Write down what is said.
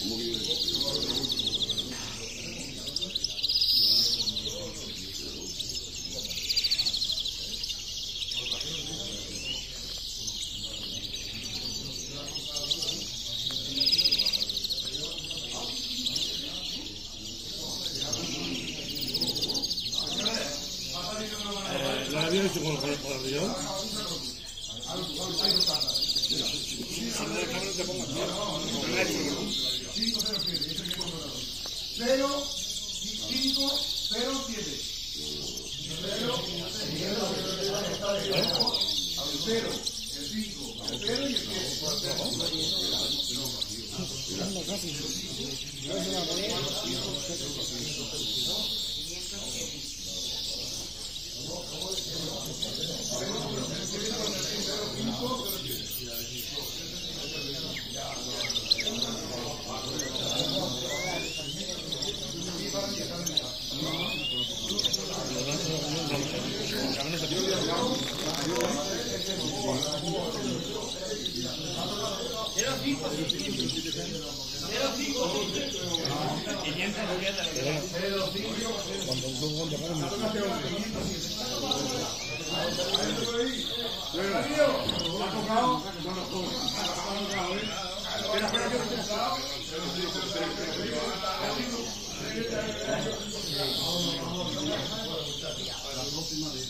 Como que gelmişti konuklarıyla. Cero, cinco, cero, siete. Cero, cero, el cinco, cero y el siete. Cuando un próxima de